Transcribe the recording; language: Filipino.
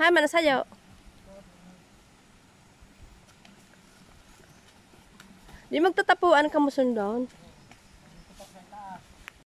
Hay, mana? Di magtatapuan ka mo sundon.